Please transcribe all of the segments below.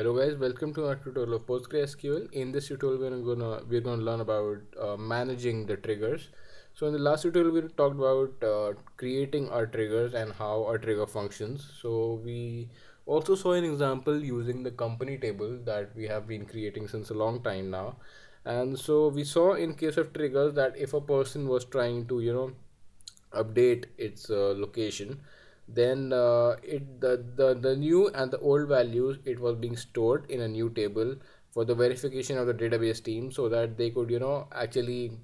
Hello guys, welcome to our tutorial of PostgreSQL. In this tutorial, we're gonna we're gonna learn about uh, managing the triggers. So in the last tutorial, we talked about uh, creating our triggers and how our trigger functions. So we also saw an example using the company table that we have been creating since a long time now. And so we saw in case of triggers that if a person was trying to you know update its uh, location then uh, it the, the the new and the old values it was being stored in a new table for the verification of the database team so that they could you know actually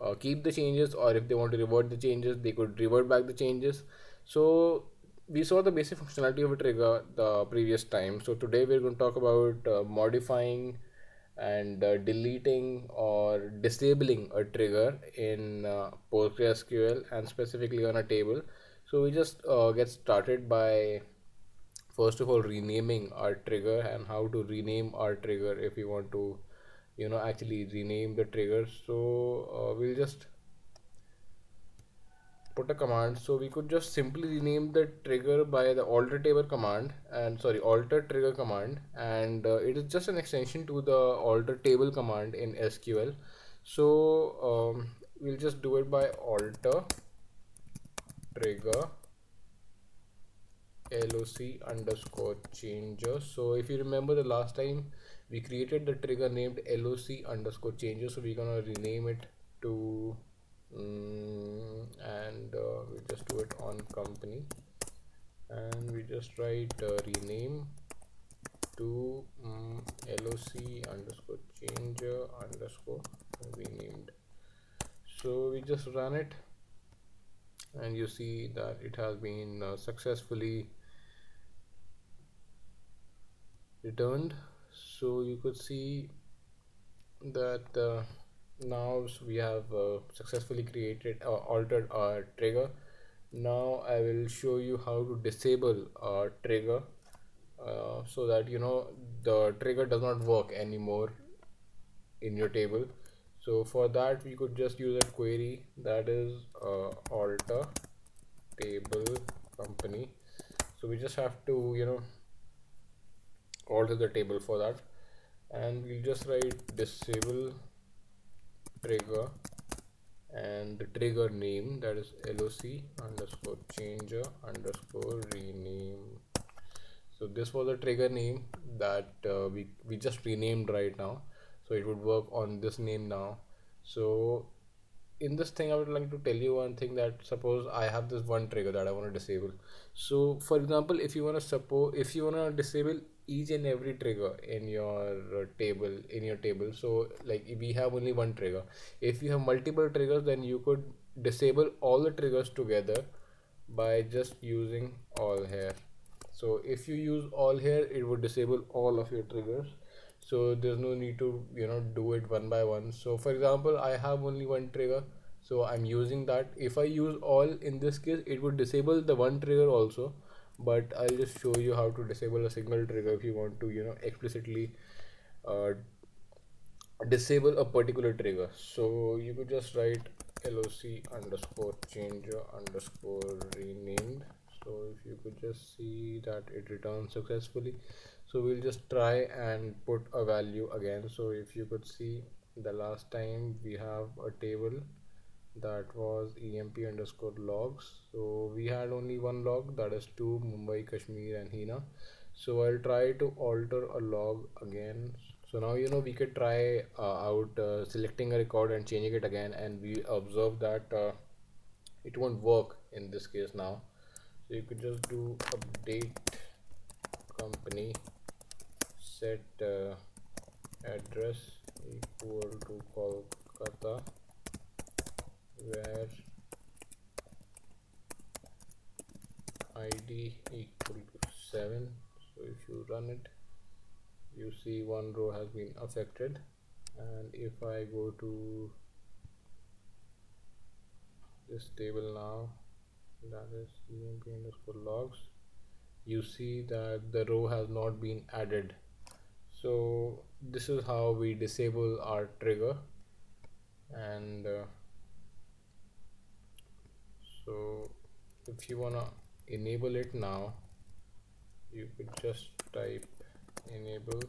uh, keep the changes or if they want to revert the changes they could revert back the changes. So we saw the basic functionality of a trigger the previous time. So today we're going to talk about uh, modifying and uh, deleting or disabling a trigger in uh, PostgreSQL and specifically on a table so we just uh, get started by first of all renaming our trigger and how to rename our trigger if you want to you know actually rename the trigger. So uh, we'll just put a command. So we could just simply rename the trigger by the alter table command and sorry alter trigger command. And uh, it is just an extension to the alter table command in SQL so um, we'll just do it by alter trigger. Loc underscore changer. So if you remember the last time we created the trigger named loc underscore changer. So we're gonna rename it to um, and uh, we just do it on company. And we just write uh, rename to um, loc underscore changer underscore renamed so we just run it and you see that it has been uh, successfully returned. So you could see that uh, now we have uh, successfully created or uh, altered our trigger. Now I will show you how to disable our trigger uh, so that you know the trigger does not work anymore in your table so for that we could just use a query that is uh, alter table company. So we just have to you know alter the table for that. And we'll just write disable trigger and the trigger name that is loc underscore changer underscore rename. So this was the trigger name that uh, we we just renamed right now so it would work on this name now. So in this thing i would like to tell you one thing that suppose i have this one trigger that i want to disable. So for example if you want to suppose if you want to disable each and every trigger in your uh, table in your table so like we have only one trigger. If you have multiple triggers then you could disable all the triggers together by just using all here. So if you use all here it would disable all of your triggers so there's no need to you know do it one by one. So for example i have only one trigger. So i'm using that. If i use all in this case it would disable the one trigger also. But i'll just show you how to disable a single trigger if you want to you know explicitly uh, disable a particular trigger. So you could just write loc underscore changer underscore renamed so if you could just see that it returns successfully so we'll just try and put a value again. So if you could see the last time we have a table that was emp underscore logs. So we had only one log that is to mumbai kashmir and hina. So i'll try to alter a log again. So now you know we could try uh, out uh, selecting a record and changing it again and we observe that uh, it won't work in this case now so you could just do update company set uh, address equal to Kolkata where id equal to 7 so if you run it you see one row has been affected. And if I go to this table now that is emp underscore logs you see that the row has not been added. So this is how we disable our trigger. And uh, so if you wanna enable it now you could just type enable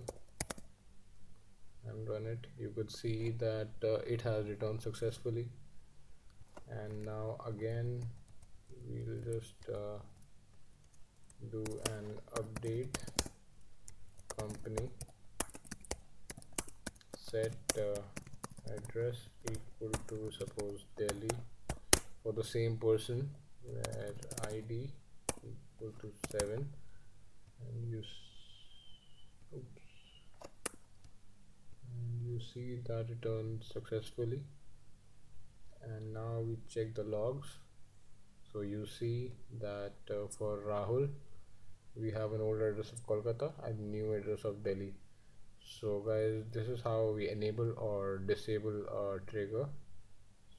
and run it. You could see that uh, it has returned successfully. And now again we'll just uh, do an update. Company. Set uh, address equal to suppose Delhi for the same person where id equal to 7 and you oops, and you see that returned successfully. And now we check the logs so you see that uh, for Rahul we have an old address of Kolkata and new address of Delhi. So guys this is how we enable or disable a trigger.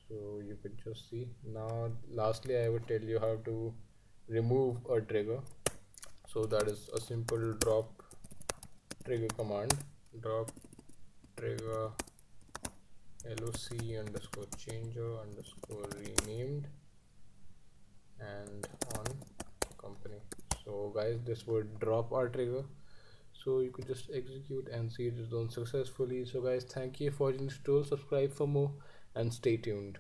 So you could just see. Now lastly I would tell you how to remove a trigger. So that is a simple drop trigger command. Drop trigger loc underscore changer underscore renamed and on company. So guys this would drop our trigger. So you could just execute and see it is done successfully. So guys thank you for watching this tutorial. Subscribe for more and stay tuned